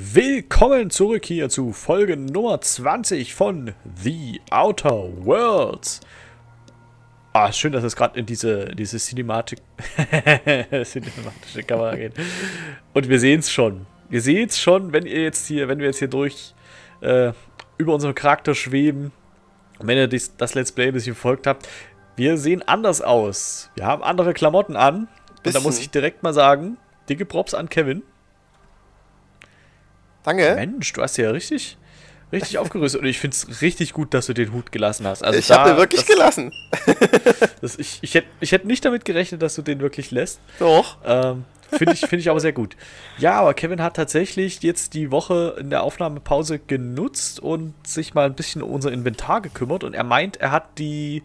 Willkommen zurück hier zu Folge Nummer 20 von The Outer Worlds. Ah, schön, dass es gerade in diese, diese Cinematic cinematische Kamera geht. Und wir sehen es schon. Wir sehen es schon, wenn ihr jetzt hier, wenn wir jetzt hier durch äh, über unseren Charakter schweben. wenn ihr dies, das Let's Play ein bisschen verfolgt habt, wir sehen anders aus. Wir haben andere Klamotten an. Und da muss ich direkt mal sagen, dicke Props an Kevin. Danke. Mensch, du hast ja richtig, richtig aufgerüstet. Und ich finde es richtig gut, dass du den Hut gelassen hast. Also ich habe den wirklich das, gelassen. Das, ich ich hätte ich hätt nicht damit gerechnet, dass du den wirklich lässt. Doch. Ähm, finde ich, find ich aber sehr gut. Ja, aber Kevin hat tatsächlich jetzt die Woche in der Aufnahmepause genutzt und sich mal ein bisschen um unser Inventar gekümmert. Und er meint, er hat die.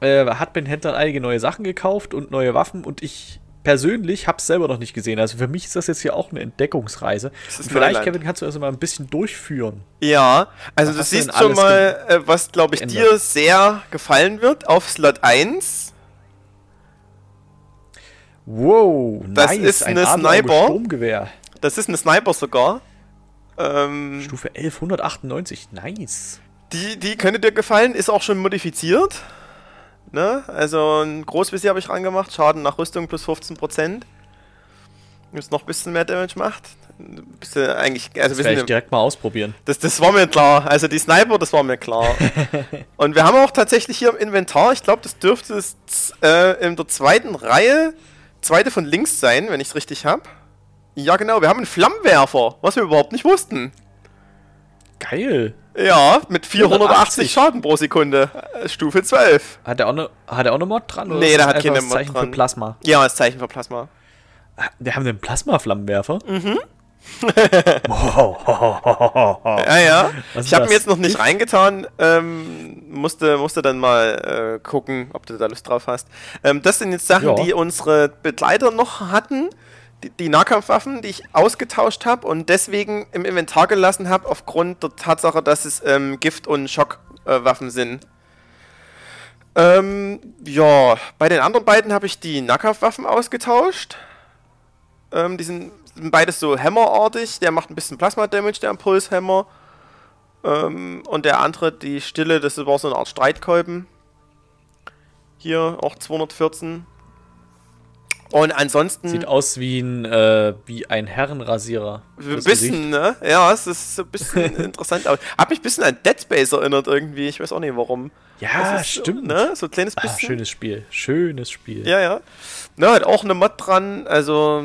Äh, hat bei den Händlern einige neue Sachen gekauft und neue Waffen. Und ich persönlich habe es selber noch nicht gesehen. Also für mich ist das jetzt hier auch eine Entdeckungsreise. Vielleicht. Kevin, kannst du das mal ein bisschen durchführen. Ja, also was du siehst schon mal, äh, was glaube ich geändert? dir sehr gefallen wird auf Slot 1. Wow, das nice. ist eine Sniper. Sturmgewehr. Das ist eine Sniper sogar. Ähm, Stufe 1198, nice. Die, die könnte dir gefallen, ist auch schon modifiziert. Ne? Also ein Großvisier habe ich rangemacht, Schaden nach Rüstung plus 15%. Jetzt noch ein bisschen mehr Damage macht. Bist du eigentlich, also das werde ich direkt mal ausprobieren. Das, das war mir klar. Also die Sniper, das war mir klar. Und wir haben auch tatsächlich hier im Inventar, ich glaube, das dürfte es äh, in der zweiten Reihe, zweite von links sein, wenn ich es richtig habe. Ja, genau, wir haben einen Flammenwerfer, was wir überhaupt nicht wussten. Geil. Ja, mit 480 Schaden pro Sekunde. Äh, Stufe 12. Hat er auch eine, hat er auch eine Mod dran? Oder nee, der hat keine Mod Zeichen dran. für Plasma. Ja, das Zeichen für Plasma. Wir haben den Plasma-Flammenwerfer? Mhm. ja, ja. ich habe mir jetzt noch nicht reingetan. Ähm, musste, musste dann mal äh, gucken, ob du da Lust drauf hast. Ähm, das sind jetzt Sachen, ja. die unsere Begleiter noch hatten die, Nahkampfwaffen, die ich ausgetauscht habe und deswegen im Inventar gelassen habe, aufgrund der Tatsache, dass es ähm, Gift- und Schockwaffen äh, sind. Ähm, ja, bei den anderen beiden habe ich die Nahkampfwaffen ausgetauscht. Ähm, die sind, sind beides so Hammerartig. Der macht ein bisschen Plasma-Damage, der Impulshammer. Ähm, und der andere, die Stille, das war so eine Art Streitkolben. Hier auch 214. Und ansonsten. Sieht aus wie ein, äh, wie ein Herrenrasierer. Ein bisschen, ne? Ja, es ist so ein bisschen interessant. Aber hat mich ein bisschen an Dead Space erinnert irgendwie. Ich weiß auch nicht warum. Ja, stimmt. So, ne? So ein kleines ah, bisschen. Ah, schönes Spiel. Schönes Spiel. Ja, ja. Ne, hat auch eine Mod dran. Also.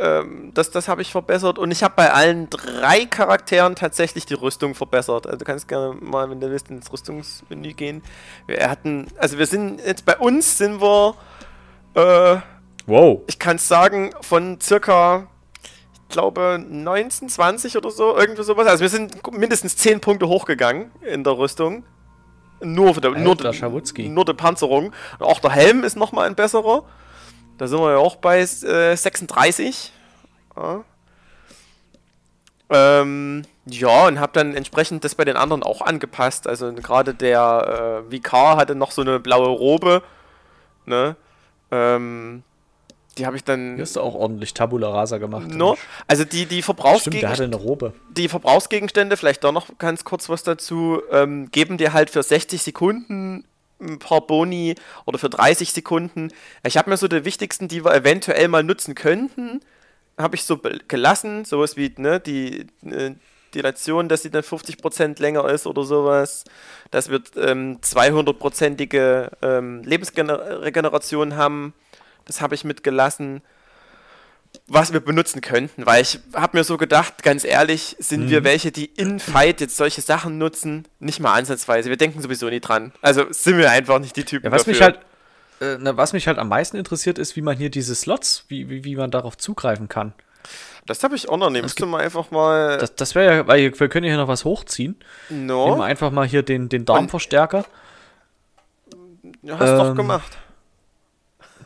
Ähm, das das habe ich verbessert. Und ich habe bei allen drei Charakteren tatsächlich die Rüstung verbessert. Also du kannst gerne mal, wenn du willst, ins Rüstungsmenü gehen. Wir hatten. Also wir sind jetzt bei uns sind wir äh, wow. Ich kann es sagen, von circa, ich glaube, 19, 20 oder so, irgendwie sowas. Also wir sind mindestens 10 Punkte hochgegangen in der Rüstung. Nur, der, nur, nur der Panzerung. Auch der Helm ist nochmal ein besserer. Da sind wir ja auch bei äh, 36. Ja. Ähm, ja, und habe dann entsprechend das bei den anderen auch angepasst. Also gerade der äh, Vikar hatte noch so eine blaue Robe. Ne? Ähm, die habe ich dann. Hier hast du auch ordentlich Tabula Rasa gemacht. No, also die, die Verbrauchsgegenstände. Die Verbrauchsgegenstände, vielleicht doch noch ganz kurz was dazu, ähm, geben dir halt für 60 Sekunden ein paar Boni oder für 30 Sekunden. Ich habe mir so die wichtigsten, die wir eventuell mal nutzen könnten, habe ich so gelassen. Sowas wie ne, die, Dilation, dass sie dann 50% länger ist oder sowas. Dass wir ähm, 200%ige ähm, Lebensregeneration haben. Das habe ich mitgelassen. Was wir benutzen könnten, weil ich habe mir so gedacht, ganz ehrlich, sind mhm. wir welche, die in Fight jetzt solche Sachen nutzen? Nicht mal ansatzweise. Wir denken sowieso nie dran. Also sind wir einfach nicht die Typen. Ja, was dafür. mich halt äh, was mich halt am meisten interessiert, ist, wie man hier diese Slots, wie, wie, wie man darauf zugreifen kann. Das habe ich auch noch nicht. Müsste mal einfach mal. Das, das wäre ja, weil wir können ja hier noch was hochziehen. No. Nehmen wir einfach mal hier den, den Darmverstärker. Ja, hast ähm, doch gemacht.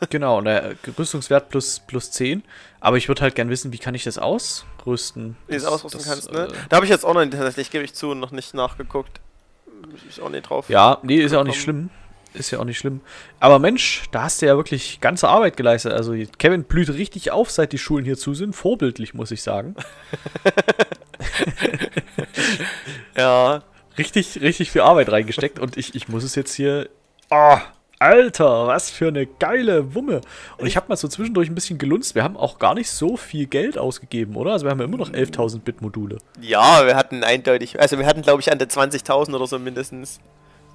Genau, der Rüstungswert plus, plus 10. Aber ich würde halt gern wissen, wie kann ich das ausrüsten? Wie du es ausrüsten das, kannst, ne? Äh, da habe ich jetzt auch noch tatsächlich, gebe ich zu, noch nicht nachgeguckt. Ich auch nicht drauf. Ja, nee, ist ja auch nicht schlimm. Ist ja auch nicht schlimm. Aber Mensch, da hast du ja wirklich ganze Arbeit geleistet. Also Kevin blüht richtig auf, seit die Schulen hier zu sind. Vorbildlich, muss ich sagen. ja. Richtig, richtig viel Arbeit reingesteckt und ich, ich muss es jetzt hier. Oh, Alter, was für eine geile Wumme. Und ich habe mal so zwischendurch ein bisschen gelunzt. Wir haben auch gar nicht so viel Geld ausgegeben, oder? Also wir haben ja immer noch 11.000 Bit-Module. Ja, wir hatten eindeutig, also wir hatten glaube ich an der 20.000 oder so mindestens.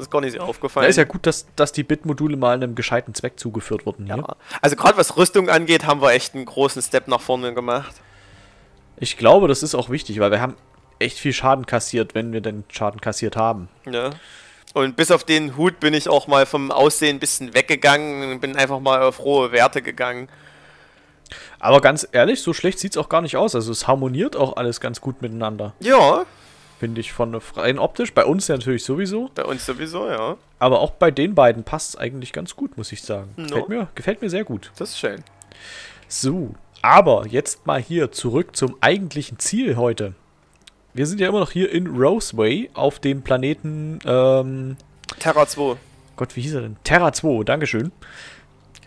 Das ist gar nicht so aufgefallen. Da ist ja gut, dass, dass die Bit-Module mal einem gescheiten Zweck zugeführt wurden. Ja. ja. Also gerade was Rüstung angeht, haben wir echt einen großen Step nach vorne gemacht. Ich glaube, das ist auch wichtig, weil wir haben echt viel Schaden kassiert, wenn wir denn Schaden kassiert haben. Ja. Und bis auf den Hut bin ich auch mal vom Aussehen ein bisschen weggegangen und bin einfach mal auf rohe Werte gegangen. Aber ganz ehrlich, so schlecht sieht es auch gar nicht aus. Also es harmoniert auch alles ganz gut miteinander. Ja. Finde ich von rein optisch. Bei uns natürlich sowieso. Bei uns sowieso, ja. Aber auch bei den beiden passt es eigentlich ganz gut, muss ich sagen. No. Gefällt, mir, gefällt mir sehr gut. Das ist schön. So, aber jetzt mal hier zurück zum eigentlichen Ziel heute wir sind ja immer noch hier in Roseway auf dem Planeten ähm, Terra 2. Gott, wie hieß er denn? Terra 2, Dankeschön.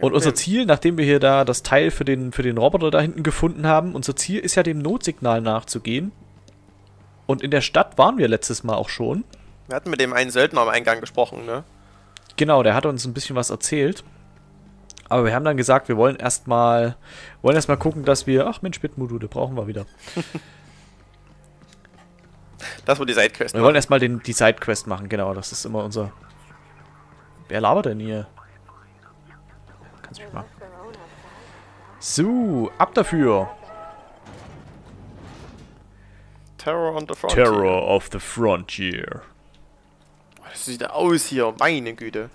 Und unser Ziel, nachdem wir hier da das Teil für den, für den Roboter da hinten gefunden haben, unser Ziel ist ja dem Notsignal nachzugehen. Und in der Stadt waren wir letztes Mal auch schon. Wir hatten mit dem einen Söldner am Eingang gesprochen, ne? Genau, der hat uns ein bisschen was erzählt. Aber wir haben dann gesagt, wir wollen erstmal wollen erstmal gucken, dass wir. Ach Mensch, Bitmodule brauchen wir wieder. Das war die Sidequest. Wir machen. wollen erstmal die Sidequest machen, genau. Das ist immer unser. Wer labert denn hier? Kannst mich mal. So, ab dafür. Terror on the Frontier. Terror of the Frontier. Das sieht aus hier, meine Güte.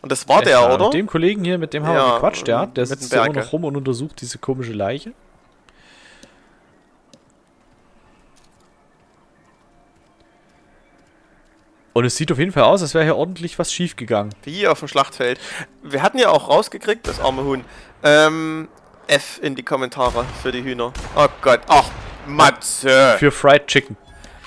Und das war ja, der, oder? Mit dem Kollegen hier, mit dem haben ja, wir gequatscht, ja. Der sitzt immer noch rum und untersucht diese komische Leiche. Und es sieht auf jeden Fall aus, als wäre hier ordentlich was schief gegangen. Wie auf dem Schlachtfeld. Wir hatten ja auch rausgekriegt, das arme Huhn. Ähm, F in die Kommentare für die Hühner. Oh Gott. Ach, Matze. Für Fried Chicken.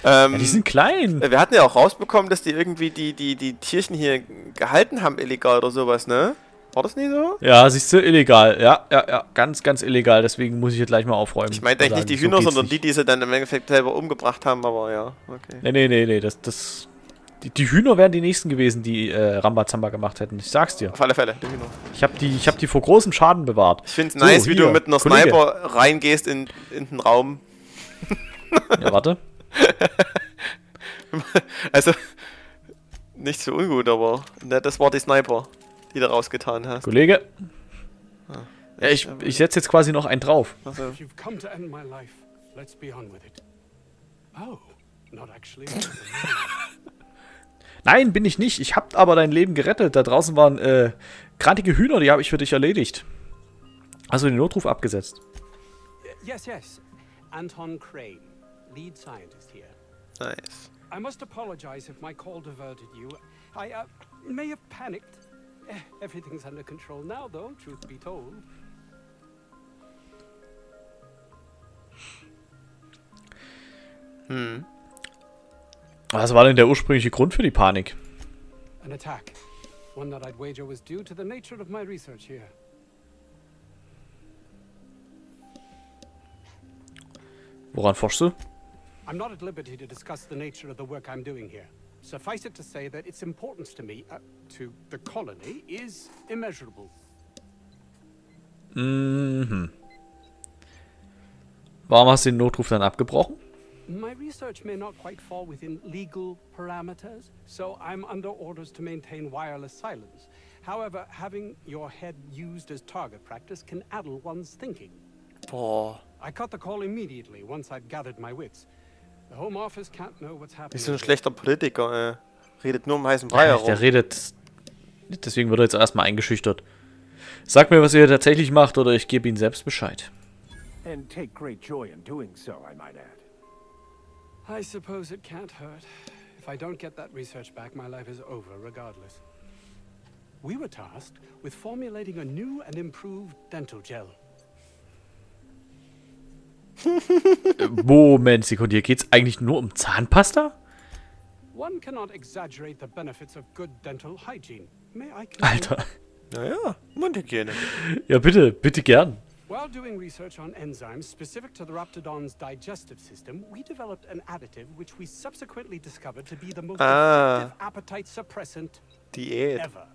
Ähm, ja, die sind klein. Wir hatten ja auch rausbekommen, dass die irgendwie die, die, die Tierchen hier gehalten haben, illegal oder sowas, ne? War das nie so? Ja, siehst du, illegal. Ja, ja, ja. Ganz, ganz illegal. Deswegen muss ich hier gleich mal aufräumen. Ich meinte eigentlich nicht die Hühner, so sondern die, die sie dann im Endeffekt selber umgebracht haben, aber ja, okay. Nee, nee, nee, nee. Das, das die, die, Hühner wären die nächsten gewesen, die äh, Rambazamba gemacht hätten. Ich sag's dir. Auf alle Fälle, die Hühner. Ich hab die, ich hab die vor großem Schaden bewahrt. Ich find's so, nice, wie du mit einer Kollege. Sniper reingehst in, in den Raum. Ja, warte. also, nicht so ungut, aber ne, das war die Sniper, die du rausgetan hast. Kollege. Ah, ja, ich, ich setze jetzt quasi noch einen drauf. Also. Oh, not actually. Nein, bin ich nicht. Ich hab aber dein Leben gerettet. Da draußen waren äh, grantige Hühner, die habe ich für dich erledigt. Also den Notruf abgesetzt. Yes, yes. Anton Crane, lead scientist here. Nice. I must apologize if my call diverted you. I uh, may have panicked. Eh, everything's under control now, though, truth be told. Hm. Was war denn der ursprüngliche Grund für die Panik? An attack. One that I'd wager was due to the nature of my research here. Woran forschst du? I'm not at liberty to discuss the nature of the work I'm doing here. Suffice it to say that its importance to me, uh, to the colony, is immeasurable. Mhm. Warum hast du den Notruf dann abgebrochen? My research may not quite fall within legal parameters, so I'm under orders to maintain wireless silence. However, having your head used as target practice can addle one's thinking. Boah. I cut the call immediately once I'd gathered my wits. The Home Office can't know what's happening. Ist ein schlechter Politiker, ey. Redet nur um heißen Brei herum. Der redet. Deswegen wird er jetzt erstmal eingeschüchtert. Sag mir, was ihr tatsächlich macht, oder ich gebe Ihnen selbst Bescheid. And take great joy in doing so, I might add. I suppose it can't hurt. If I don't get that research back, my life is over regardless. We were tasked with formulating a new and improved dental gel. Moment, Sekunde, hier geht's eigentlich nur um Zahnpasta? One cannot exaggerate the benefits of good dental hygiene. Alter. Naja, Mundhygiene. Ja, bitte, bitte gern. While doing research on enzymes specific to the Raptidon's digestive system, we developed an additive which we subsequently discovered to be the most ah. effective appetite suppressant Diät. ever.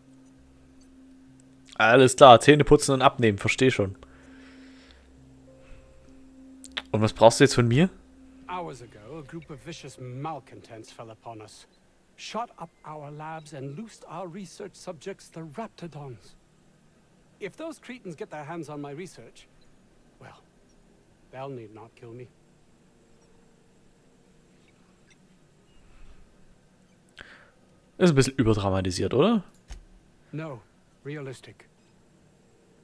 Alles klar, Zähne putzen und abnehmen, versteh schon. Und was brauchst du jetzt von mir? Hours ago, a group of vicious malcontents fell upon us. Shot up our labs and loosed our research subjects, the Raptidons. If those Cretans get their hands on my research, well, they'll need not kill me. Ist ein bisschen überdramatisiert, oder? No, realistic.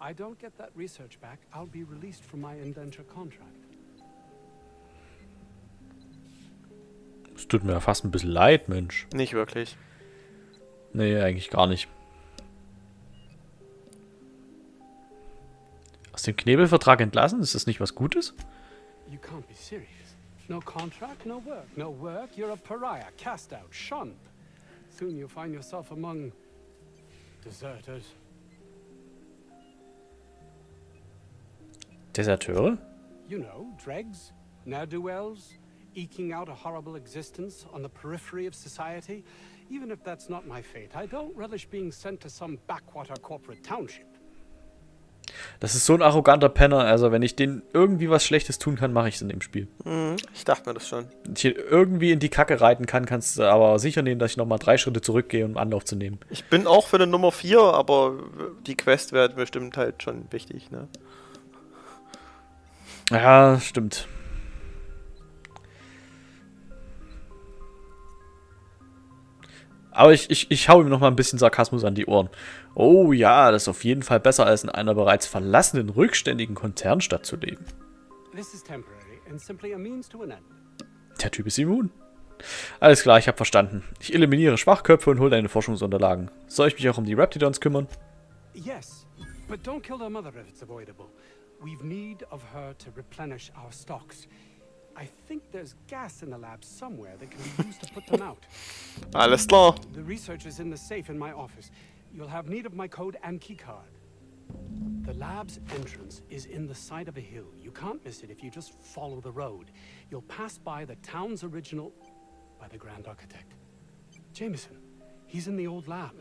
I don't get that research back, I'll be released from my indenture contract. Es tut mir ja fast ein bisschen leid, Mensch. Nicht wirklich. Nee, eigentlich gar nicht. Aus dem Knebelvertrag entlassen? Ist das nicht was Gutes? You can't be serious. No contract, no work. No work, you're a pariah, cast out, shunned. Soon you'll find yourself among deserters. Deserteure? You know, dregs, ne'er-do-wells, eking out a horrible existence on the periphery of society. Even if that's not my fate, I don't relish being sent to some backwater corporate township. Das ist so ein arroganter Penner. Also, wenn ich den irgendwie was Schlechtes tun kann, mache ich es in dem Spiel. Mhm, ich dachte mir das schon. Wenn ich irgendwie in die Kacke reiten kann, kannst du aber sicher nehmen, dass ich nochmal drei Schritte zurückgehe, um Anlauf zu nehmen. Ich bin auch für eine Nummer 4, aber die Quest wäre bestimmt halt schon wichtig, ne? Ja, stimmt. Aber ich, ich, ich hau ihm noch mal ein bisschen Sarkasmus an die Ohren. Oh ja, das ist auf jeden Fall besser, als in einer bereits verlassenen, rückständigen Konzernstadt zu leben. Der Typ ist immun. Alles klar, ich habe verstanden. Ich eliminiere Schwachköpfe und hole deine Forschungsunterlagen. Soll ich mich auch um die Raptidons kümmern? Yes, but don't kill their mother if it's avoidable. We've need of her to replenish our stocks. I think there's gas in the lab somewhere that can be used to put them out. Alles klar. The research is in the safe in my office. You'll have need of my code and keycard. The lab's entrance is in the side of a hill. You can't miss it if you just follow the road. You'll pass by the town's original... by the Grand Architect. Jameson, he's in the old lab.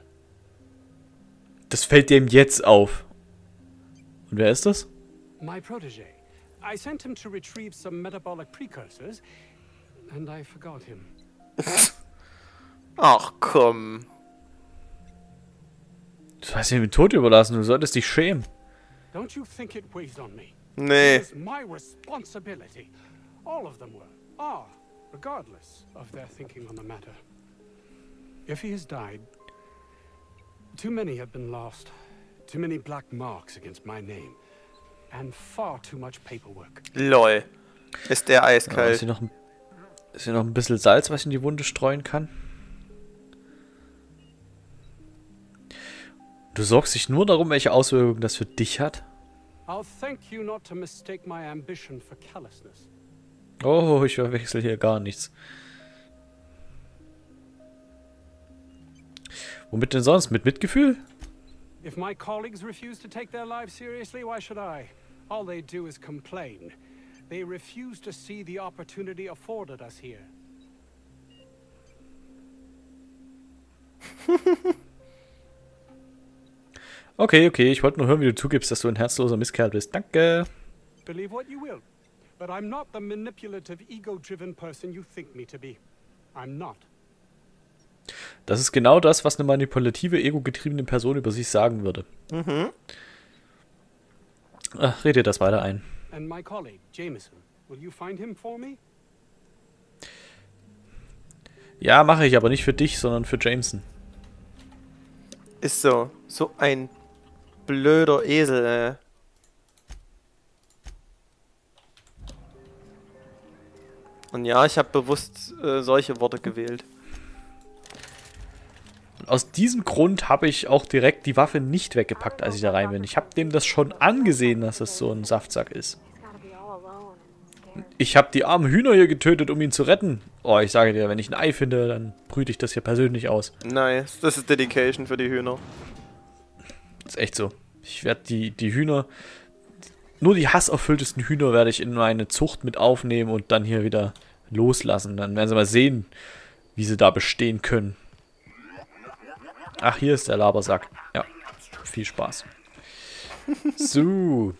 Das fällt dem jetzt auf. Und wer ist das? My protege. I sent him to retrieve some metabolic precursors, and I forgot him. Ach komm. Du hast ihn mit Tod überlassen, du solltest dich schämen. Don't you think it weighs on me? Nee. It is my responsibility. All of them were, are, regardless of their thinking on the matter. If he has died, too many have been lost. Too many black marks against my name. And far too much paperwork. Lol. Ist der eiskalt. Ja, ist, hier noch ein, ist hier noch ein bisschen Salz, was ich in die Wunde streuen kann? Du sorgst dich nur darum, welche Auswirkungen das für dich hat? Oh, ich verwechsel hier gar nichts. Womit denn sonst? Mit Mitgefühl? If my colleagues refuse to take their lives seriously, why should I? All they do is complain. They refuse to see the opportunity afforded us here. okay, okay, ich wollte nur hören, wie du zugibst, dass du ein herzloser Misskerl bist. Danke. Believe what you will, but I'm not the manipulative, ego-driven person you think me to be. I'm not. Das ist genau das, was eine manipulative, ego-getriebene Person über sich sagen würde. Mhm. Ach, red dir das weiter ein. And my colleague, Jameson. Will you find him for me? Ja, mache ich, aber nicht für dich, sondern für Jameson. Ist so. So ein blöder Esel, äh. Und ja, ich habe bewusst äh, solche Worte gewählt aus diesem Grund habe ich auch direkt die Waffe nicht weggepackt, als ich da rein bin. Ich habe dem das schon angesehen, dass es so ein Saftsack ist. Ich habe die armen Hühner hier getötet, um ihn zu retten. Oh, ich sage dir, wenn ich ein Ei finde, dann brüte ich das hier persönlich aus. Nice, das ist Dedication für die Hühner. Das ist echt so. Ich werde die, die Hühner, nur die hasserfülltesten Hühner werde ich in meine Zucht mit aufnehmen und dann hier wieder loslassen. Dann werden sie mal sehen, wie sie da bestehen können. Ach, hier ist der Labersack. Ja, viel Spaß. So.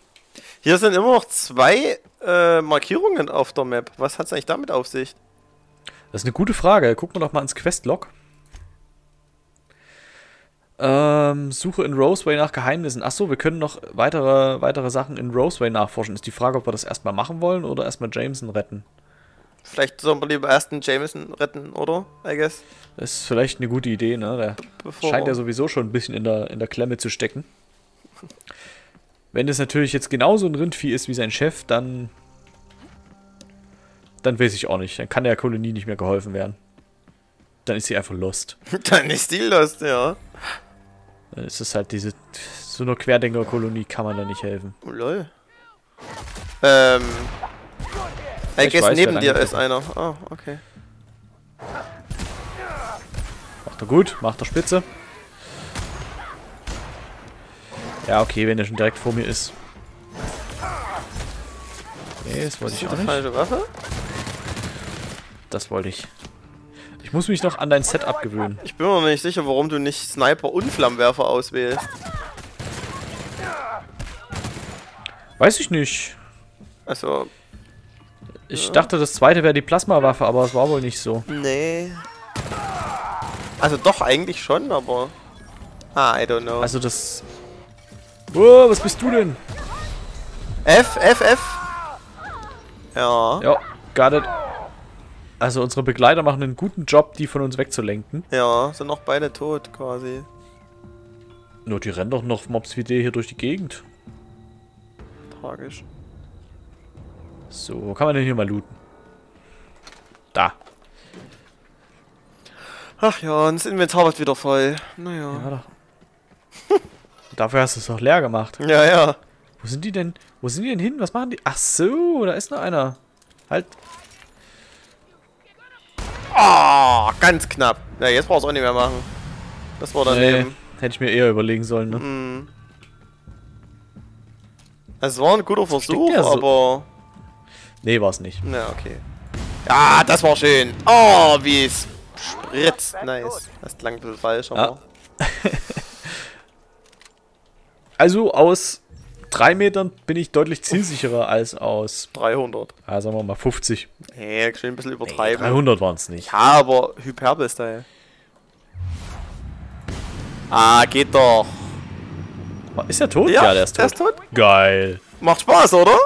Hier sind immer noch zwei äh, Markierungen auf der Map. Was hat es eigentlich damit auf sich? Das ist eine gute Frage. Gucken wir doch mal ins Questlog. Ähm, Suche in Roseway nach Geheimnissen. Achso, wir können noch weitere, weitere Sachen in Roseway nachforschen. Ist die Frage, ob wir das erstmal machen wollen oder erstmal Jameson retten. Vielleicht sollen wir lieber erst den Jameson retten, oder? I guess. Das ist vielleicht eine gute Idee, ne? Der Bevor scheint ja sowieso schon ein bisschen in der, in der Klemme zu stecken. Wenn das natürlich jetzt genauso ein Rindvieh ist wie sein Chef, dann. Dann weiß ich auch nicht. Dann kann der Kolonie nicht mehr geholfen werden. Dann ist sie einfach lost. dann ist die lost, ja. Dann ist es halt diese. So einer Querdenker-Kolonie kann man da nicht helfen. Oh, lol. Ähm. I guess weiß, neben dir ist einer. Ah, oh, okay. Macht er gut, macht er spitze. Ja, okay, wenn er schon direkt vor mir ist. Nee, das wollte ich auch nicht. Falsche Waffe? Das wollte ich. Ich muss mich noch an dein Setup gewöhnen. Ich bin mir nicht sicher, warum du nicht Sniper und Flammenwerfer auswählst. Weiß ich nicht. Also. Ich dachte, das zweite wäre die Plasmawaffe, aber es war wohl nicht so. Nee. Also doch, eigentlich schon, aber... Ah, I don't know. Also das Oh, was bist du denn? F, F, F. Ja. Ja, got it. Also unsere Begleiter machen einen guten Job, die von uns wegzulenken. Ja, sind noch beide tot quasi. Nur die rennen doch noch Mobs wie der hier durch die Gegend. Tragisch. So, wo kann man denn hier mal looten? Da. Ach ja, und das Inventar wird wieder voll. Naja. Ja, doch. Dafür hast du es doch leer gemacht. Ja, ja. Wo sind die denn? Wo sind die denn hin? Was machen die? Ach so, da ist noch einer. Halt. Oh, ganz knapp. Ja, jetzt brauchst du auch nicht mehr machen. Das war daneben. Nee, hätte ich mir eher überlegen sollen, ne? Mm. Es war ein guter Versuch, so? aber... Nee, war es nicht. Na, okay. Ja, das war schön. Oh, wie es spritzt. Nice. Das klang ein bisschen falsch, aber... Ja. Also aus 3 Metern bin ich deutlich zielsicherer als aus 300. Ja, sagen wir mal 50. Nee, schön ein bisschen übertreiben. Nee, 300 waren es nicht. Ja, aber Hyperbel-Style. Ah, geht doch. Ist er tot? Ja, ja der ist tot. Der ist tot. Geil. Macht Spaß, oder?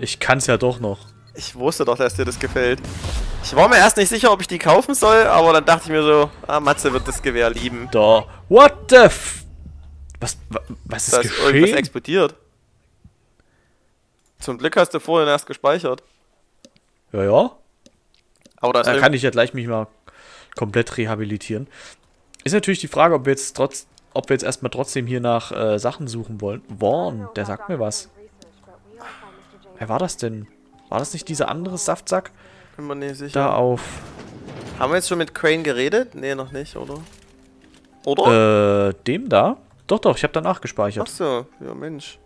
Ich kann's ja doch noch. Ich wusste doch, dass dir das gefällt. Ich war mir erst nicht sicher, ob ich die kaufen soll, aber dann dachte ich mir so, ah, Matze wird das Gewehr lieben. Da. What the f... Was, was ist da geschehen? Ist irgendwas explodiert. Zum Glück hast du vorhin erst gespeichert. Ja, ja. Aber da kann ich ja gleich mich mal komplett rehabilitieren. Ist natürlich die Frage, ob wir jetzt trotz, ob wir jetzt erstmal trotzdem hier nach äh, Sachen suchen wollen. Warn, der sagt mir was. Wer war das denn? War das nicht dieser andere Saftsack? Bin mir nicht sicher. Da auf. Haben wir jetzt schon mit Crane geredet? Nee, noch nicht, oder? Oder? Äh, dem da? Doch, doch, ich habe danach gespeichert. Ach so, ja Mensch.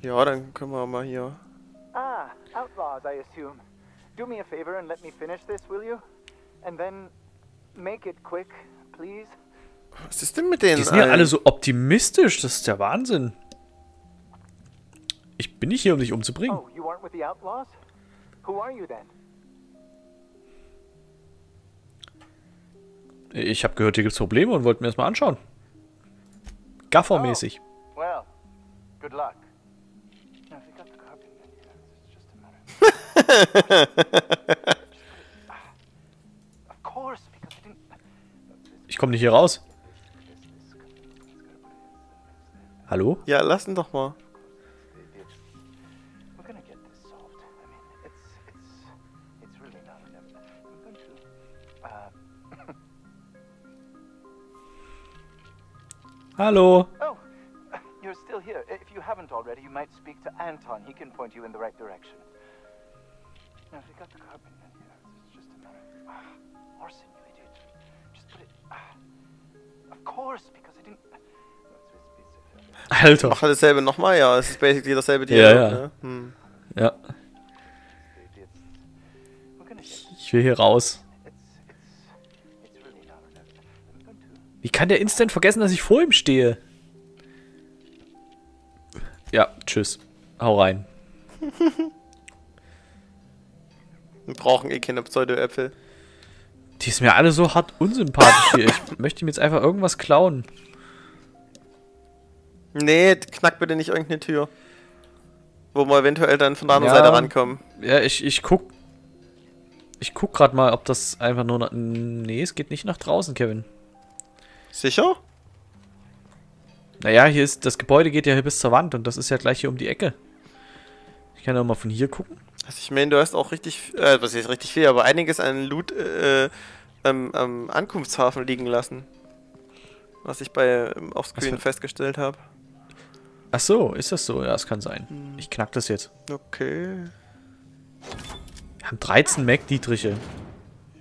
Ja, dann können wir mal hier. Ah, outlaws, I assume. Do me a favor and let me finish this, will you? And then make it quick, please. Was ist denn mit denen? Die sind ja alle so optimistisch, das ist der Wahnsinn. Bin nicht hier, um dich umzubringen. Oh, you aren't with the outlaws? Who are you then? Ich habe gehört, hier gibt es Probleme und wollte mir das mal anschauen. Gaffermäßig. Oh, well, good luck. Ich komme nicht hier raus. Hallo? Ja, lass ihn doch mal. Hallo. Oh, you're still here. If you haven't already, you might speak to Anton. He can point you in the right direction. Alter. Macht er dasselbe nochmal? Ja, es ist basically dasselbe Dialog. Ja, ja. Ne? Hm. ja. Ich will hier raus. Wie kann der instant vergessen, dass ich vor ihm stehe? Ja, tschüss. Hau rein. Wir brauchen eh keine Pseudo-Äpfel. Die ist mir alle so hart unsympathisch hier. Ich möchte mir jetzt einfach irgendwas klauen. Nee, knack bitte nicht irgendeine Tür. Wo wir eventuell dann von der anderen ja, Seite rankommen. Ja, ich, ich guck. Ich guck gerade mal, ob das einfach nur. nach. Nee, es geht nicht nach draußen, Kevin. Sicher? Naja, hier ist. Das Gebäude geht ja hier bis zur Wand und das ist ja gleich hier um die Ecke. Ich kann ja mal von hier gucken. Also ich meine, du hast auch richtig, äh, was ist richtig viel, aber einiges an Loot äh, am, am Ankunftshafen liegen lassen. Was ich bei ähm, Offscreen festgestellt habe. Ach so, ist das so? Ja, das kann sein. Hm. Ich knack das jetzt. Okay. Wir haben 13 Mac Dietriche.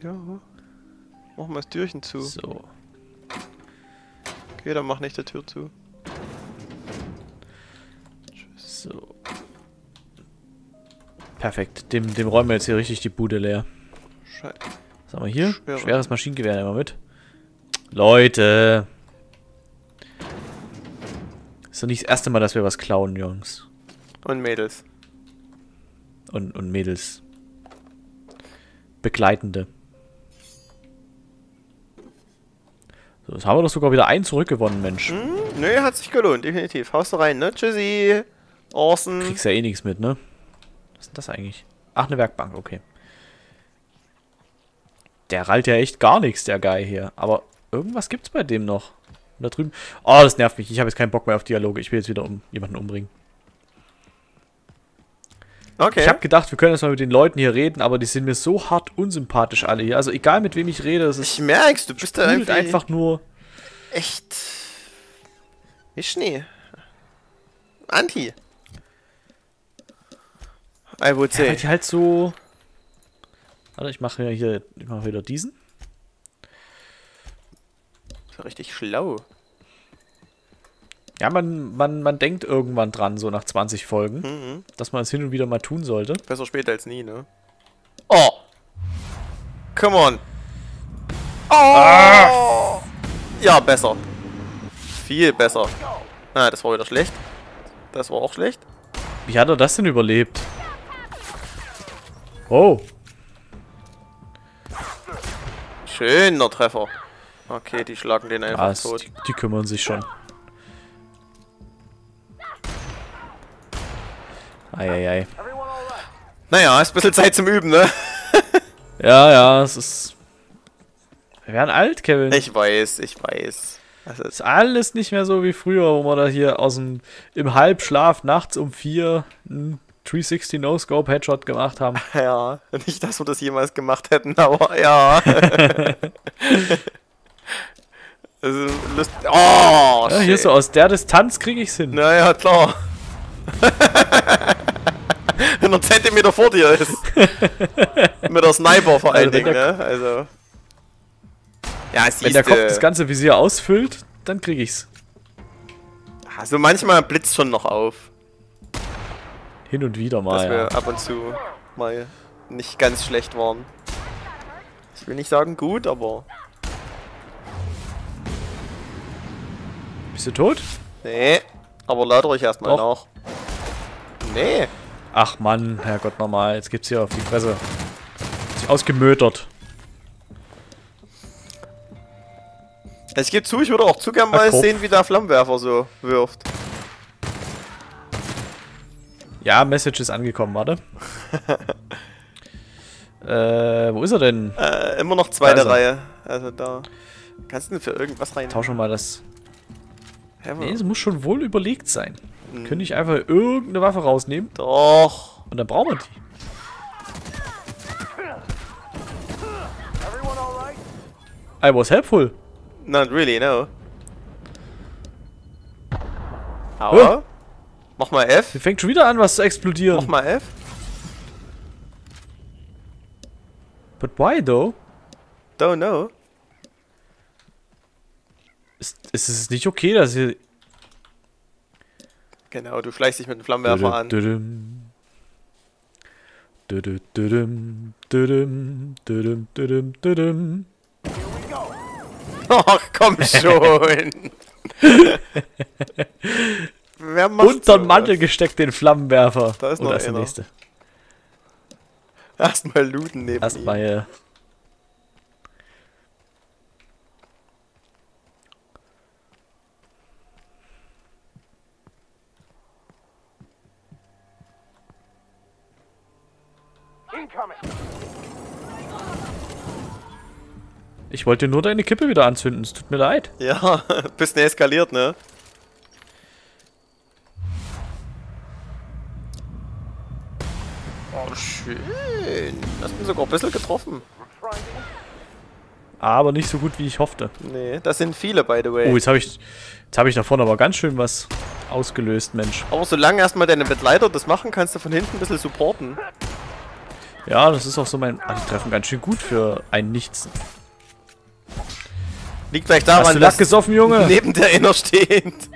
Ja. Machen wir das Türchen zu. So. Okay, dann mach nicht die Tür zu. So. Perfekt. Dem, dem räumen wir jetzt hier richtig die Bude leer. Scheiße. Was haben wir hier? Schwere. Schweres Maschinengewehr immer mit. Leute. Ist doch nicht das erste Mal, dass wir was klauen, Jungs. Und Mädels. Und, und Mädels. Begleitende. So, jetzt haben wir doch sogar wieder einen zurückgewonnen, Mensch. Hm, nö, hat sich gelohnt, definitiv. Haust du rein, ne? Tschüssi. Awesome. Kriegst ja eh nichts mit, ne? Was ist denn das eigentlich? Ach, eine Werkbank, okay. Der rallt ja echt gar nichts, der Guy hier. Aber irgendwas gibt's bei dem noch. Da drüben. Oh, das nervt mich. Ich habe jetzt keinen Bock mehr auf Dialoge. Ich will jetzt wieder um jemanden umbringen. Okay. Ich habe gedacht, wir können jetzt mal mit den Leuten hier reden, aber die sind mir so hart unsympathisch alle hier. Also egal mit wem ich rede, das ist. Ich merk's, du bist da irgendwie einfach nur. Echt. Wie Schnee. Anti. I would say. Ja, die halt so. Warte, ich mache hier, ich mache wieder diesen. So richtig schlau. Ja, man, man, man denkt irgendwann dran, so nach 20 Folgen, mhm. dass man es hin und wieder mal tun sollte. Besser später als nie, ne? Oh! Come on! Oh! Ah. Ja, besser. Viel besser. Ah, das war wieder schlecht. Das war auch schlecht. Wie hat er das denn überlebt? Oh. Schöner Treffer. Okay, die schlagen den einfach Was, tot. Die, die kümmern sich schon. Eieiei. Naja, ist ein bisschen Zeit zum Üben, ne? ja, ja, es ist... Wir werden alt, Kevin. Ich weiß, ich weiß. Also ist alles nicht mehr so wie früher, wo wir da hier aus dem im Halbschlaf nachts um vier einen 360 No-Scope Headshot gemacht haben. Ja, nicht, dass wir das jemals gemacht hätten, aber ja. Also, lust oh, ja, hier so aus der Distanz kriege ich's hin. Naja, klar. Wenn er Zentimeter vor dir ist. Mit der Sniper vor allen also, Dingen, ne? Also. Ja, siehste. Wenn der Kopf das ganze Visier ausfüllt, dann krieg ich's. Also manchmal blitzt schon noch auf. Hin und wieder mal. Dass wir ja. ab und zu mal nicht ganz schlecht waren. Ich will nicht sagen gut, aber Bist du tot? Nee, aber lade euch erstmal nach. Nee. Ach Mann, Herrgott nochmal, jetzt gibt's hier auf die Fresse. Ist ausgemötert. Ich gebe zu, ich würde auch zu gern mal sehen, wie der Flammenwerfer so wirft. Ja, Message ist angekommen, warte. äh, wo ist er denn? Äh, immer noch zweite Reihe. Also da. Kannst du denn für irgendwas rein? Tauschen wir mal das Nee, es muss schon wohl überlegt sein. Hm. Können nicht einfach irgendeine Waffe rausnehmen? Doch. Und dann brauchen wir die. I was helpful. Not really, no. Aber. Oh. Mach mal F. Hier fängt schon wieder an, was zu explodieren. Mach mal F. But why though? Don't know. Ist, ist es nicht okay, dass ihr... Genau, du schleichst dich mit dem Flammenwerfer an. Ach, komm schon. Wer macht Unter den Mantel gesteckt den Flammenwerfer. Da ist noch der nächste. Erstmal looten neben Erstmal, ja. Ich wollte nur deine Kippe wieder anzünden, es tut mir leid. Ja, bist ne eskaliert, ne? Oh, schön. Hast mich sogar ein bisschen getroffen. Aber nicht so gut, wie ich hoffte. Nee, das sind viele, by the way. Oh, jetzt habe ich, jetzt hab ich da vorne aber ganz schön was ausgelöst, Mensch. Aber solange erstmal deine Begleiter das machen, kannst du von hinten ein bisschen supporten. Ja, das ist auch so mein... Ah, die treffen ganz schön gut für ein Nichts. Liegt vielleicht daran, Hast du dass gesoffen, Junge? neben der Inner steht.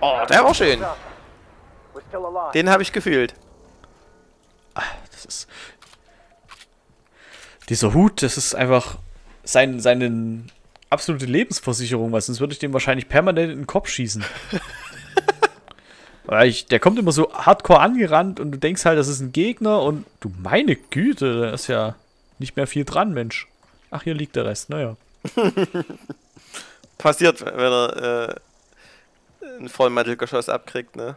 Oh, der war schön. Den habe ich gefühlt. Ach, das ist... Dieser Hut, das ist einfach sein, seine absolute Lebensversicherung, weil sonst würde ich dem wahrscheinlich permanent in den Kopf schießen. Weil ich, der kommt immer so hardcore angerannt und du denkst halt, das ist ein Gegner und du meine Güte, da ist ja nicht mehr viel dran, Mensch. Ach, hier liegt der Rest, naja. Passiert, wenn er äh, ein Vollmantelgeschoss abkriegt, ne?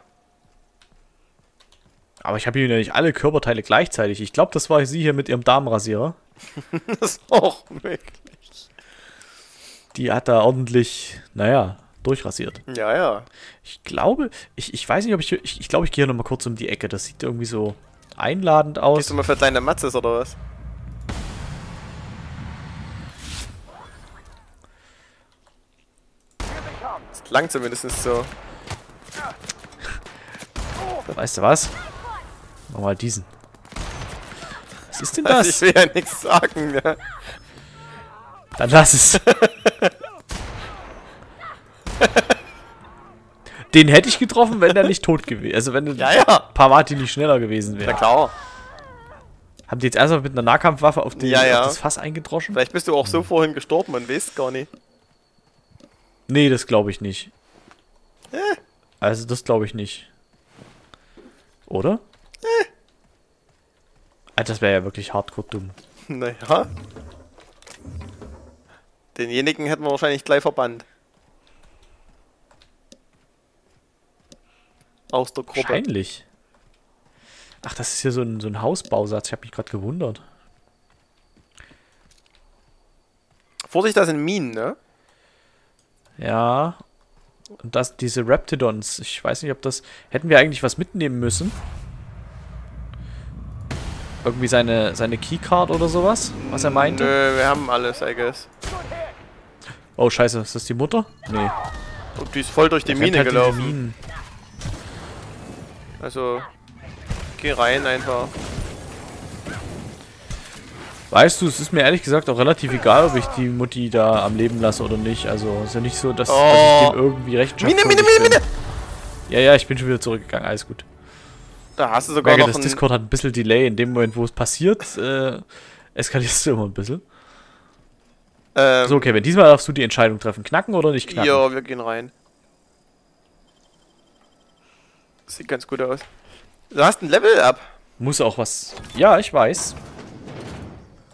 Aber ich habe hier nicht alle Körperteile gleichzeitig. Ich glaube, das war sie hier mit ihrem Damenrasierer. das ist auch möglich. Die hat da ordentlich, naja, durchrasiert. Ja, ja. Ich glaube, ich, ich weiß nicht, ob ich, ich, ich glaube, ich gehe hier nochmal kurz um die Ecke. Das sieht irgendwie so einladend aus. Gehst du mal für kleine Matzes oder was? Das klang zumindest so. Weißt du was? Mach mal diesen. Was ist denn das? Also ich will ja nichts sagen, ja. Dann lass es. Den hätte ich getroffen, wenn der nicht tot gewesen Also wenn ja, ja. Pavati nicht schneller gewesen wäre. Na klar. Haben die jetzt erstmal mit einer Nahkampfwaffe auf, den, ja, ja. auf das Fass eingedroschen? Vielleicht bist du auch so vorhin gestorben, man weiß gar nicht. Nee, das glaube ich nicht. Äh. Also das glaube ich nicht. Oder? Äh. Alter, das wäre ja wirklich hardcore dumm. Naja. Denjenigen hätten wir wahrscheinlich gleich verbannt. Aus der Gruppe. Wahrscheinlich. Ach, das ist hier so ein, so ein Hausbausatz. Ich habe mich gerade gewundert. Vorsicht, das sind Minen, ne? Ja. Und das, diese Raptidons. Ich weiß nicht, ob das... Hätten wir eigentlich was mitnehmen müssen? Irgendwie seine, seine Keycard oder sowas? Was er meinte? Nö, wir haben alles, I guess. Oh, scheiße. Ist das die Mutter? Nee. Und die ist voll durch die Mine halt gelaufen. Also, geh rein einfach. Weißt du, es ist mir ehrlich gesagt auch relativ egal, ob ich die Mutti da am Leben lasse oder nicht. Also, ist ja nicht so, dass, oh. dass ich dem irgendwie Rechenschaft Mine, Mine, Mine, Mine! Ja, ja, ich bin schon wieder zurückgegangen. Alles gut. Da hast du sogar Merke, noch das Discord hat ein bisschen Delay. In dem Moment, wo es passiert, äh, eskalierst du immer ein bisschen. Ähm, so, okay, wenn diesmal darfst du die Entscheidung treffen. Knacken oder nicht knacken? Ja, wir gehen rein. Sieht ganz gut aus. Du hast ein Level ab. Muss auch was. Ja, ich weiß.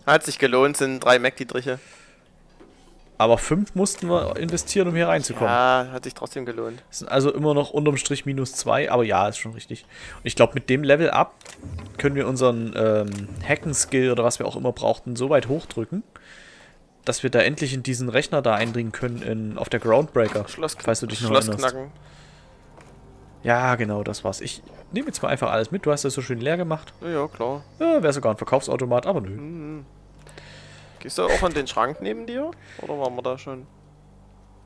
Hat sich gelohnt, sind drei Mac-Dietriche. Aber fünf mussten wir investieren, um hier reinzukommen. Ja, hat sich trotzdem gelohnt. Das sind also immer noch unterm Strich minus zwei, aber ja, ist schon richtig. Und ich glaube, mit dem Level up können wir unseren ähm, Hacken-Skill oder was wir auch immer brauchten, so weit hochdrücken, dass wir da endlich in diesen Rechner da eindringen können in, auf der Groundbreaker. Schloss, falls du dich noch Schloss erinnerst. Knacken. Ja, genau, das war's. Ich nehme jetzt mal einfach alles mit. Du hast das so schön leer gemacht. Ja, ja klar. Ja, wäre sogar ein Verkaufsautomat, aber nö. Mhm. Gehst du auch an den Schrank neben dir? Oder waren wir da schon?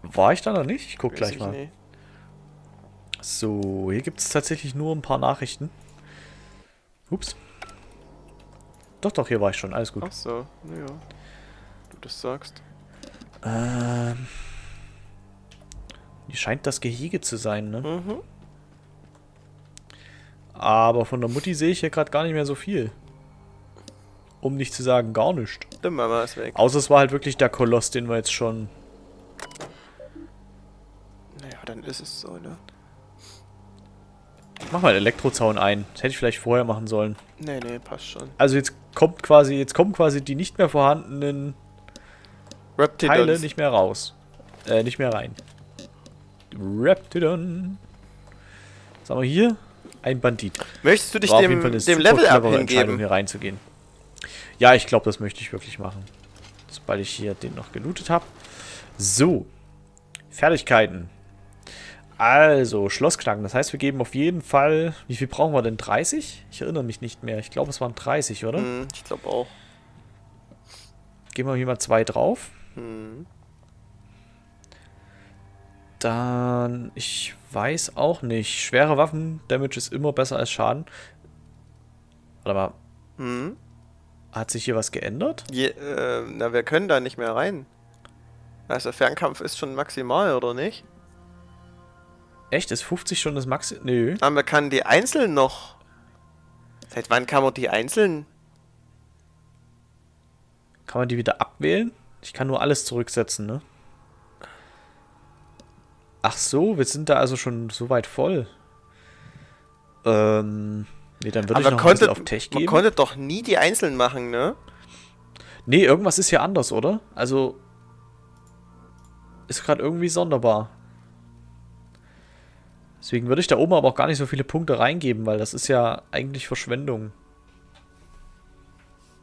War ich da noch nicht? Ich guck Weiß gleich ich mal. Nie. So, hier gibt es tatsächlich nur ein paar Nachrichten. Ups. Doch, doch, hier war ich schon. Alles gut. Ach so, naja. Du das sagst. Ähm. Hier scheint das Gehege zu sein, ne? Mhm. Aber von der Mutti sehe ich hier gerade gar nicht mehr so viel. Um nicht zu sagen, gar nichts. Die Mama ist weg. Außer es war halt wirklich der Koloss, den wir jetzt schon... Naja, dann ist es so, ne? Mach mal einen Elektrozaun ein. Das hätte ich vielleicht vorher machen sollen. Nee, nee, passt schon. Also jetzt kommt quasi, jetzt kommen quasi die nicht mehr vorhandenen Reptidons. Teile nicht mehr raus. Äh, nicht mehr rein. Reptidon. Was haben wir hier? Ein Bandit. Möchtest du dich dem, dem Level-Up hingeben? hier reinzugehen. Ja, ich glaube, das möchte ich wirklich machen. Sobald ich hier den noch gelootet habe. So. Fertigkeiten. Also, Schlossknacken. Das heißt, wir geben auf jeden Fall... Wie viel brauchen wir denn? 30? Ich erinnere mich nicht mehr. Ich glaube, es waren 30, oder? Hm, ich glaube auch. Geben wir hier mal zwei drauf. Hm. Dann, ich weiß auch nicht. Schwere Waffen-Damage ist immer besser als Schaden. Warte mal. Hm? Hat sich hier was geändert? Je, äh, na, wir können da nicht mehr rein. Also Fernkampf ist schon maximal, oder nicht? Echt? Ist 50 schon das Maximum? Nö. Aber man kann die einzeln noch... Seit wann kann man die einzeln... Kann man die wieder abwählen? Ich kann nur alles zurücksetzen, ne? Ach so, wir sind da also schon so weit voll. Ähm, nee, dann würde ich noch konnte, auf Tech gehen. Man konnte doch nie die einzeln machen, ne? Nee, irgendwas ist hier anders, oder? Also, ist gerade irgendwie sonderbar. Deswegen würde ich da oben aber auch gar nicht so viele Punkte reingeben, weil das ist ja eigentlich Verschwendung.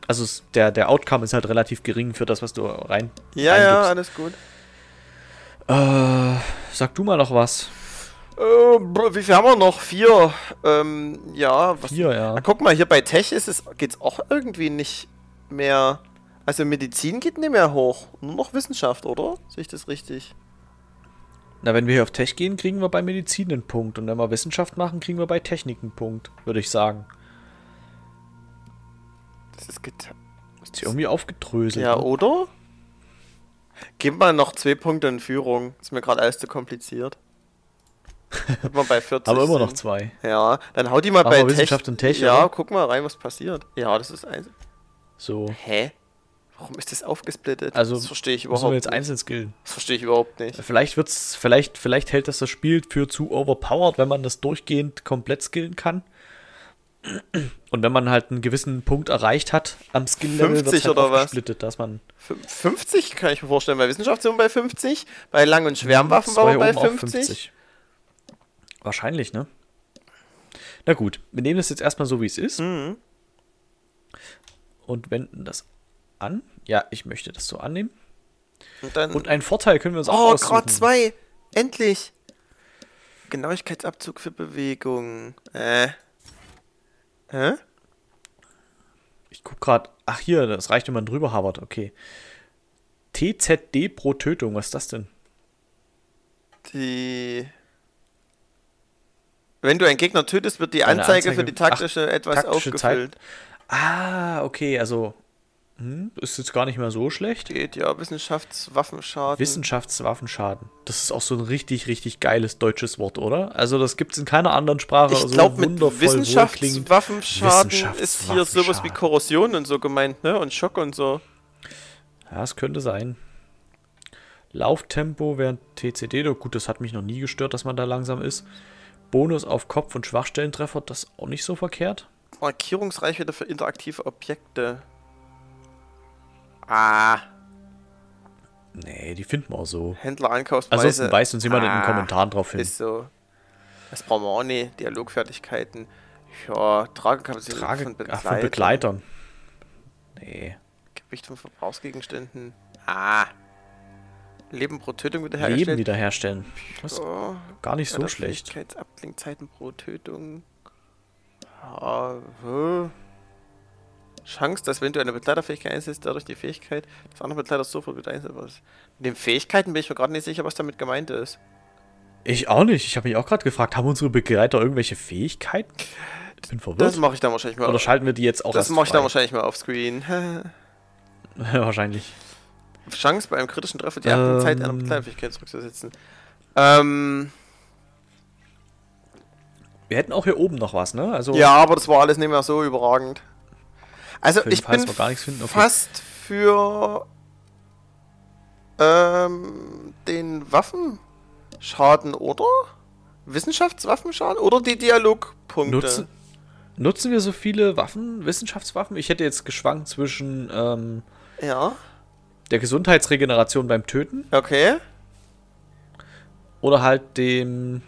Also der, der Outcome ist halt relativ gering für das, was du rein. Ja, ja, alles gut. Äh, sag du mal noch was. Äh, wie viel haben wir noch? Vier. Ähm, ja. Was, Vier, ja. Na, guck mal, hier bei Tech ist es, geht's auch irgendwie nicht mehr. Also Medizin geht nicht mehr hoch. Nur noch Wissenschaft, oder? Sehe ich das richtig? Na, wenn wir hier auf Tech gehen, kriegen wir bei Medizin einen Punkt. Und wenn wir Wissenschaft machen, kriegen wir bei Technik einen Punkt, würde ich sagen. Das ist, getan. ist irgendwie aufgedröselt. Ja, ne? oder? Gib mal noch zwei Punkte in Führung. Ist mir gerade alles zu kompliziert. Mal bei 40 Aber immer noch zwei. Ja, dann hau die mal Machen bei Wissenschaft Tech. und Tech. Ja, oder? guck mal rein, was passiert. Ja, das ist eins. So. Hä? Warum ist das aufgesplittet? Also, das verstehe ich überhaupt wir jetzt einzeln skillen. Das verstehe ich überhaupt nicht. Vielleicht wird's, vielleicht, vielleicht hält das das Spiel für zu overpowered, wenn man das durchgehend komplett skillen kann. Und wenn man halt einen gewissen Punkt erreicht hat am Skill-Level, 50 halt oder was? dass man 50 kann ich mir vorstellen, bei Wissenschaft sind wir bei 50, bei Lang- und Schwärmwaffen bei 50. 50. Wahrscheinlich, ne? Na gut, wir nehmen das jetzt erstmal so, wie es ist. Mhm. Und wenden das an. Ja, ich möchte das so annehmen. Und, dann, und einen Vorteil können wir uns auch oh, aussuchen. Oh, Grad 2! Endlich! Genauigkeitsabzug für Bewegung. Äh. Hä? Ich guck gerade. Ach, hier, das reicht, wenn man drüber habert. Okay. TZD pro Tötung, was ist das denn? Die. Wenn du einen Gegner tötest, wird die Anzeige, Anzeige, für die taktische ach, etwas taktische aufgefüllt. Zeit. Ah, okay, also hm, ist jetzt gar nicht mehr so schlecht. Geht ja, Wissenschaftswaffenschaden. Wissenschaftswaffenschaden. Das ist auch so ein richtig, richtig geiles deutsches Wort, oder? Also das gibt es in keiner anderen Sprache. Ich glaube, so mit Wissenschaftswaffenschaden ist hier sowas wie Korrosion und so gemeint, ne? Und Schock und so. Ja, es könnte sein. Lauftempo während TCD, gut, das hat mich noch nie gestört, dass man da langsam ist. Bonus auf Kopf- und Schwachstellentreffer, das ist auch nicht so verkehrt. Markierungsreichweite für interaktive Objekte. Ah. Nee, die finden wir auch so. Händler Einkaufspreise. Ansonsten weist uns jemand ah, in den ah, Kommentaren drauf hin. Ist so. Das brauchen wir auch nicht. Dialogfertigkeiten. Ja, Tragekapazität Trage von, Begleitern. Ach, von Begleitern. Nee. Gewicht von Verbrauchsgegenständen. Ah. Leben pro Tötung wiederherstellen. Leben wiederherstellen. Das oh, gar nicht so schlecht. Abklingzeiten pro Tötung. Ja, äh. Chance, dass wenn du eine Begleiterfähigkeit einsetzt, dadurch die Fähigkeit des anderen Begleiters sofort wieder einsetzbar ist. Mit den Fähigkeiten bin ich mir gerade nicht sicher, was damit gemeint ist. Ich auch nicht. Ich habe mich auch gerade gefragt, haben unsere Begleiter irgendwelche Fähigkeiten? Ich bin verwirrt. Das mache ich dann wahrscheinlich mal. Oder schalten wir die jetzt auch Das mache ich dann wahrscheinlich mal auf Screen. wahrscheinlich. Chance bei einem kritischen Treffer die ähm, Zeit einer Kleinfähigkeit zurückzusetzen. Ähm. Wir hätten auch hier oben noch was, ne? Also ja, aber das war alles nicht mehr so überragend. Also ich bin finden, okay. fast für ähm, den Waffenschaden oder Wissenschaftswaffenschaden oder die Dialogpunkte. Nutzen, nutzen wir so viele Waffen, Wissenschaftswaffen? Ich hätte jetzt geschwankt zwischen ähm, ja. der Gesundheitsregeneration beim Töten. Okay. Oder halt dem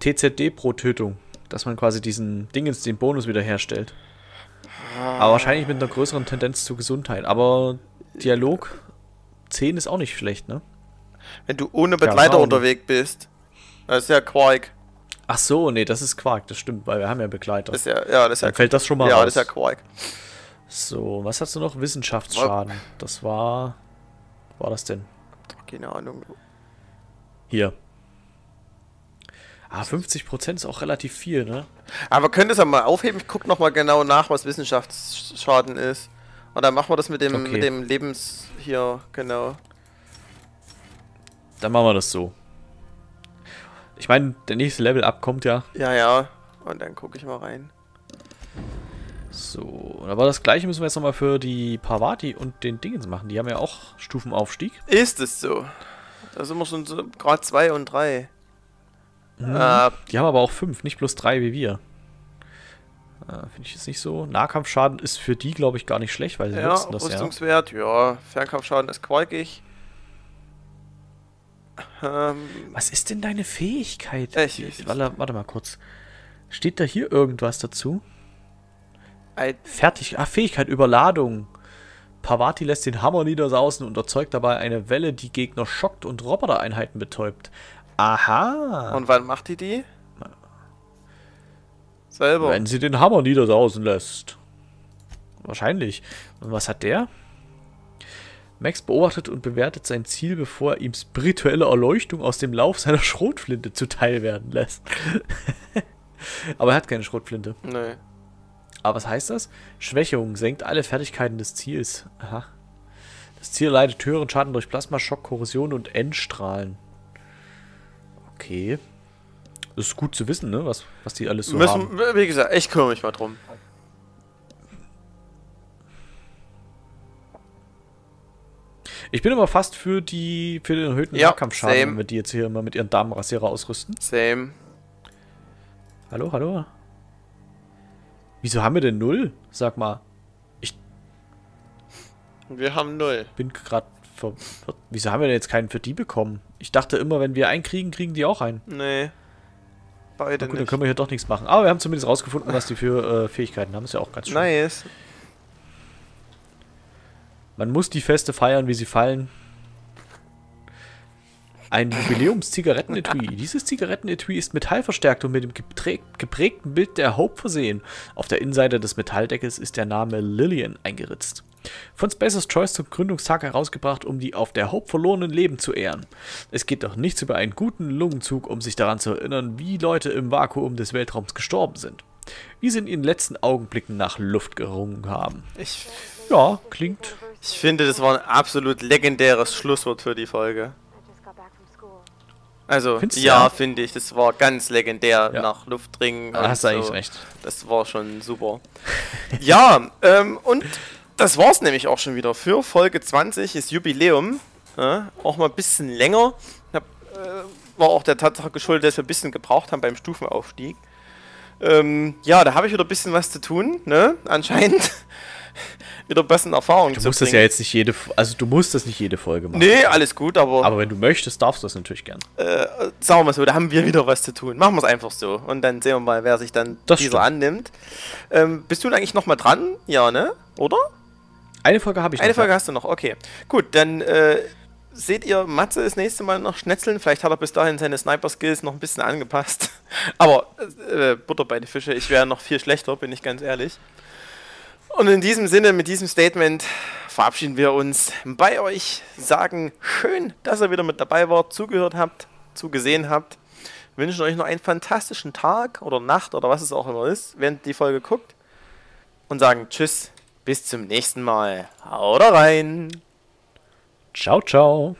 TZD pro Tötung. Dass man quasi diesen Dingens, den Bonus wiederherstellt. Aber wahrscheinlich mit einer größeren Tendenz zur Gesundheit. Aber Dialog 10 ist auch nicht schlecht, ne? Wenn du ohne Begleiter ja, unterwegs bist. Das ist ja Quark. Ach so, nee, das ist Quark, das stimmt, weil wir haben ja Begleiter. Das ist ja, ja, das ist Dann ja fällt das schon mal ja, raus. Ja, das ist ja Quark. So, was hast du noch? Wissenschaftsschaden. Das war. Was war das denn? Keine Ahnung. Hier. Ah, 50% ist auch relativ viel, ne? Aber könnt ihr es mal aufheben? Ich guck nochmal genau nach, was Wissenschaftsschaden ist. Und dann machen wir das mit dem, okay. mit dem Lebens... hier, genau. Dann machen wir das so. Ich meine, der nächste Level up kommt ja. Ja, ja. Und dann gucke ich mal rein. So, aber das gleiche müssen wir jetzt nochmal für die Parvati und den Dingens machen. Die haben ja auch Stufenaufstieg. Ist es so? Da sind wir schon so gerade 2 und 3. Mhm. Äh, die haben aber auch 5, nicht plus 3 wie wir. Äh, Finde ich jetzt nicht so. Nahkampfschaden ist für die, glaube ich, gar nicht schlecht, weil sie ja, nutzen das Rüstungswert, ja. ja. Fernkampfschaden ist qualkig. Ähm, Was ist denn deine Fähigkeit? Ich, ich, warte, warte mal kurz. Steht da hier irgendwas dazu? Fertig. Ach, Fähigkeit, Überladung. Pavati lässt den Hammer niedersausen und erzeugt dabei eine Welle, die Gegner schockt und Robotereinheiten betäubt. Aha. Und wann macht die die? Selber. Wenn sie den Hammer niedersausen lässt. Wahrscheinlich. Und was hat der? Max beobachtet und bewertet sein Ziel, bevor er ihm spirituelle Erleuchtung aus dem Lauf seiner Schrotflinte zuteil werden lässt. Aber er hat keine Schrotflinte. Nee. Aber was heißt das? Schwächung senkt alle Fertigkeiten des Ziels. Aha. Das Ziel leidet höheren Schaden durch Plasmaschock, Korrosion und Endstrahlen. Okay. Das ist gut zu wissen, ne? Was, was die alles so Müssen, haben. Wie gesagt, ich kümmere mich mal drum. Ich bin aber fast für die für den erhöhten ja, Nahkampfschaden, wenn wir die jetzt hier immer mit ihren Damenrasierer ausrüsten. Same. Hallo, hallo. Wieso haben wir denn null? Sag mal. Ich. Wir haben null. Bin gerade Wieso haben wir denn jetzt keinen für die bekommen? Ich dachte immer, wenn wir einen kriegen, kriegen die auch einen. Nee. Beide gut, nicht. dann können wir hier doch nichts machen. Aber wir haben zumindest rausgefunden, was die für äh, Fähigkeiten haben. Ist ja auch ganz schön. Nice. Man muss die Feste feiern, wie sie fallen. Ein Jubiläums-Zigarettenetui. Dieses Zigarettenetui ist metallverstärkt und mit dem geprägten Bild der Hope versehen. Auf der Innenseite des Metalldeckels ist der Name Lillian eingeritzt. Von Spacer's Choice zum Gründungstag herausgebracht, um die auf der Hope verlorenen Leben zu ehren. Es geht doch nichts über einen guten Lungenzug, um sich daran zu erinnern, wie Leute im Vakuum des Weltraums gestorben sind. Wie sie in ihren letzten Augenblicken nach Luft gerungen haben. Ich ja, klingt. Ich finde, das war ein absolut legendäres Schlusswort für die Folge. Also, Findest ja, finde ich. Das war ganz legendär ja. nach Luftringen. Da hast du so. eigentlich recht. Das war schon super. ja, ähm, und das war's nämlich auch schon wieder für Folge 20, ist Jubiläum. Ja, auch mal ein bisschen länger. Hab, äh, war auch der Tatsache geschuldet, dass wir ein bisschen gebraucht haben beim Stufenaufstieg. Ähm, ja, da habe ich wieder ein bisschen was zu tun, ne? Anscheinend. wieder bessere Erfahrungen zu musst bringen. das ja jetzt nicht jede, also du musst das nicht jede Folge machen. Nee, alles gut, aber. Aber wenn du möchtest, darfst du das natürlich gern. Äh, sagen wir mal so, da haben wir wieder was zu tun. Machen wir es einfach so. Und dann sehen wir mal, wer sich dann das dieser stimmt. annimmt. Ähm, bist du eigentlich nochmal dran? Ja, ne? Oder? Eine Folge habe ich noch. Eine Folge hast du noch, okay. Gut, dann äh, seht ihr Matze das nächste Mal noch schnetzeln. Vielleicht hat er bis dahin seine Sniper-Skills noch ein bisschen angepasst. Aber äh, Butter bei den Fische, ich wäre noch viel schlechter, bin ich ganz ehrlich. Und in diesem Sinne, mit diesem Statement verabschieden wir uns bei euch. Sagen schön, dass ihr wieder mit dabei wart, zugehört habt, zugesehen habt. wünschen euch noch einen fantastischen Tag oder Nacht oder was es auch immer ist, während die Folge guckt. Und sagen Tschüss, bis zum nächsten Mal. Haut rein! Ciao, ciao!